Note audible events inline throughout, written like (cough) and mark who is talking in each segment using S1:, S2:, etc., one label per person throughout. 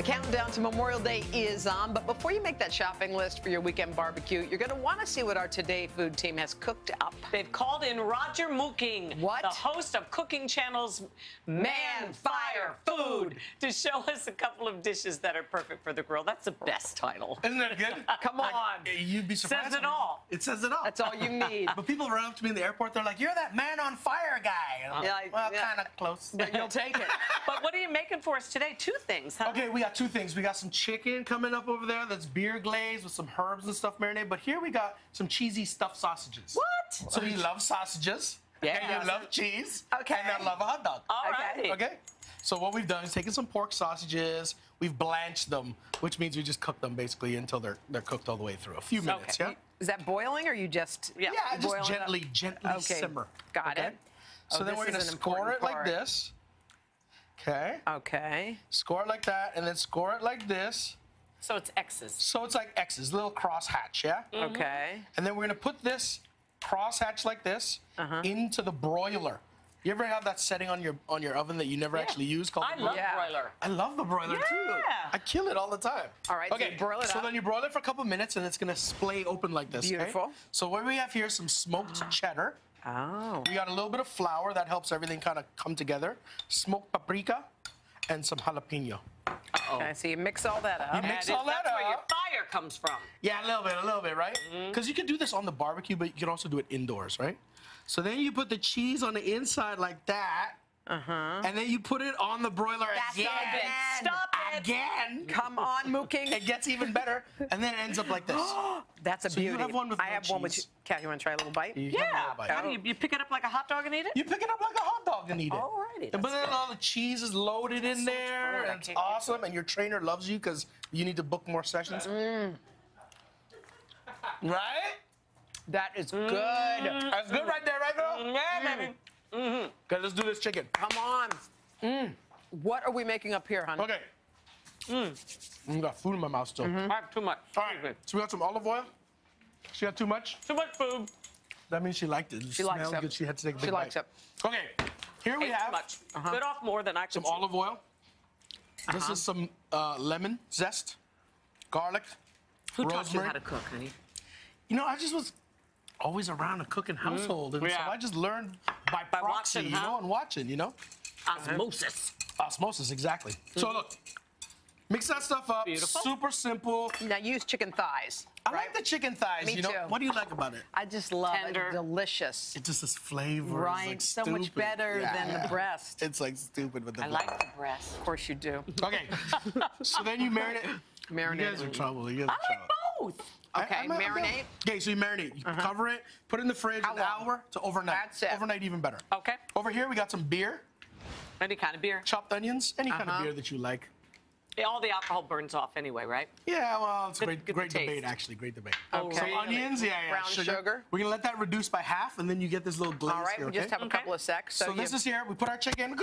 S1: The countdown to Memorial Day is on, but before you make that shopping list for your weekend barbecue, you're going to want to see what our Today Food team has cooked up.
S2: They've called in Roger Mooking,
S1: What?
S2: the host of Cooking Channel's Man Fire Food, to show us a couple of dishes that are perfect for the grill. That's the best title.
S3: Isn't that good? (laughs)
S1: Come on.
S3: You'd be surprised.
S2: Says it all.
S3: It says it all.
S1: That's all you need. (laughs)
S3: But people run up to me in the airport. They're like, "You're that man on fire guy."
S1: Yeah,
S3: like, well,
S1: yeah.
S3: kind of close.
S1: But you'll take it. (laughs)
S2: But what are you making for us today? Two things, huh?
S3: Okay, we got two things. We got some chicken coming up over there that's beer glazed with some herbs and stuff marinated. But here we got some cheesy stuffed sausages.
S2: What?
S3: So you love sausages.
S2: Yeah.
S3: And you love cheese.
S1: Okay.
S3: And I love a hot dog.
S2: All
S1: Okay.
S2: right.
S3: Okay. So what we've done is taken some pork sausages, we've blanched them, which means we just cook them basically until they're they're cooked all the way through. A few minutes,
S2: Okay.
S3: yeah?
S1: Is that boiling or you just
S2: Yeah.
S3: Yeah,
S1: boil
S3: just
S1: it up?
S3: gently, gently
S1: Okay,
S3: simmer.
S1: got it.
S3: So
S1: Oh,
S3: then we're gonna score
S1: important
S3: it like this. Okay.
S1: Okay.
S3: Score it like that, and then score it like this.
S2: So it's X's.
S3: So it's like X's, little cross hatch, yeah?
S1: Okay.
S3: And then we're gonna put this cross hatch like this
S1: Uh-huh.
S3: into the broiler. You ever have that setting on your on your oven that you never actually use called
S2: I
S3: the
S2: love
S3: broiler?
S1: Yeah.
S2: broiler.
S3: I love the broiler too.
S2: Yeah.
S3: I kill it all the time.
S1: All right, so
S3: Okay.
S1: you broil it
S3: so
S1: up.
S3: then you broil it for a couple minutes, and it's gonna splay open like this. okay?
S1: Beautiful.
S3: So what we have here is some smoked cheddar.
S1: Oh.
S3: We got a little bit of flour that helps everything kind of come together. Smoked paprika, and some jalapeno.
S1: Okay, so you mix all that up.
S3: You mix
S2: And
S3: all that
S2: that's where your
S3: up.
S2: fire comes from.
S3: Yeah, a little bit, a little bit, right?
S1: Mm-hmm.
S3: Because you can do this on the barbecue, but you can also do it indoors, right? So then you put the cheese on the inside like that. Uh-huh. And then you put it on the broiler
S1: That's
S3: again.
S1: good.
S2: Stop it.
S3: Again.
S1: Come on, Mooking.
S3: It gets even better, and then it ends up like this. (gasps)
S1: That's a
S3: So you
S1: beauty.
S3: have one with
S1: I have one with
S3: cheese.
S1: Kathie. You want to try a little bite?
S3: You
S2: Yeah.
S3: bite.
S2: How do you, you pick it up like a hot dog and eat it?
S3: You pick it up like a hot dog and eat it.
S2: All
S3: righty. but
S2: that's
S3: then all the cheese is loaded in
S2: so
S3: there, and it's
S2: can't get to
S3: awesome. And your trainer loves you because you need to book more sessions.
S1: Mm.
S3: Right?
S1: That is good.
S3: That's good right there, right, girl?
S2: Mm. Yeah, baby.
S3: Okay, let's do this chicken.
S1: Come on. Mm. What are we making up here, honey?
S3: Okay.
S2: Mm.
S3: I got food in my mouth still.
S1: Mm-hmm.
S2: I have too much.
S3: All right. So we got some olive oil. She got too much.
S2: Too much food.
S3: That means she liked it. It
S1: She likes it.
S3: good. She had to take a big
S1: She likes
S3: bite.
S1: it.
S3: Okay. Here we
S2: Ate
S3: have
S2: too much. Bit off more than I could
S3: some
S2: chew.
S3: olive oil. This is some uh, lemon zest, garlic.
S2: Who taught you how to cook, honey?
S3: You know, I just was always around a cooking household, and
S2: Mm-hmm. Yeah.
S3: so I just learned by,
S2: By
S3: proxy,
S2: watching,
S3: you
S2: huh?
S3: know, and watching, you know.
S2: Osmosis.
S3: Osmosis, exactly. So look, mix that stuff up.
S2: Beautiful.
S3: Super simple.
S1: Now use chicken thighs.
S3: I like the chicken thighs.
S1: Me
S3: you know,
S1: too.
S3: what do you like about it?
S1: I just love
S2: Tender.
S1: it. Delicious.
S3: It just is flavor.
S1: Right.
S3: Like
S1: so much
S3: stupid.
S1: better
S3: Yeah,
S1: than
S3: yeah.
S1: the (laughs) breast.
S3: It's like stupid with the.
S2: I like the breast.
S1: Of course you do.
S3: Okay. (laughs) so then you marinate.
S1: Marinate.
S3: You guys are trouble. You guys are
S2: I
S3: are
S2: like
S3: trouble.
S2: Both.
S3: I-
S1: Okay,
S3: I'm- I'm down.
S1: marinate?
S3: Okay, so you marinate. You cover it, put it in the fridge
S1: How
S3: an
S1: long?
S3: hour to overnight.
S1: That's it.
S3: Overnight even better.
S2: Okay.
S3: Over here we got some beer,
S2: Any kind of beer.
S3: chopped onions, any kind of
S1: Uh-huh.
S3: beer that you like.
S2: All the alcohol burns off anyway, right?
S3: Yeah, well, it's a great,
S2: good
S3: great
S2: taste.
S3: debate actually. Great debate.
S1: Okay.
S3: So onions, yeah, yeah.
S1: Brown sugar.
S3: We're gonna let that reduce by half, and then you get this little glaze
S1: All right,
S3: here.
S1: we just
S3: okay?
S1: have a
S2: Okay.
S1: couple of secs.
S3: So,
S1: So,
S3: this is here. We put our chicken.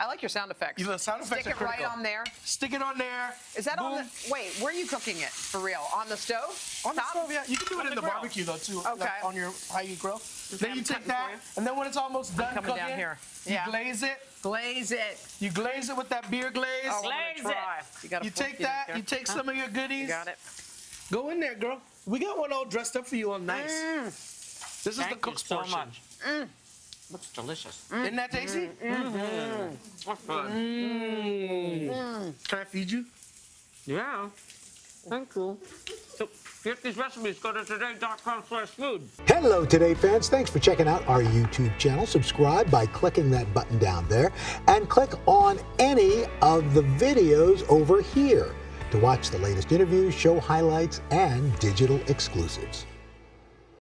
S1: I like your sound effects.
S3: The sound effects
S1: Stick
S3: are
S1: it right on there.
S3: Stick it on there.
S1: Is that on the? Wait, where are you cooking it for real? On the stove?
S3: On the
S1: Top?
S3: stove, yeah. You can do it in
S2: the
S3: the, barbecue though too.
S1: Okay.
S3: like on your how you grill. then
S2: have
S3: you
S2: it
S3: take that,
S2: you?
S3: and then when it's almost done
S1: coming
S3: cooking,
S1: down here.
S3: you
S1: Yeah.
S3: glaze it.
S1: Glaze it.
S3: You glaze it with that beer glaze.
S1: Oh,
S2: Glaze
S1: try.
S2: it.
S1: You, got a
S3: you take that. You take some of your goodies.
S1: You got it.
S3: Go in there, girl. We got one all dressed up for you, all nice.
S1: Mm.
S3: This is
S2: Thank
S3: the
S2: you so
S3: portion.
S2: much. Looks delicious. Mm.
S3: Isn't that tasty? Mm, mm, mm-hmm.
S2: What's good?
S3: Can I feed you?
S2: Yeah. Thank you. So, get these recipes. Go to today.com slash food.
S4: Hello, Today fans. Thanks for checking out our YouTube channel. Subscribe by clicking that button down there and click on any of the videos over here to watch the latest interviews, show highlights, and digital exclusives.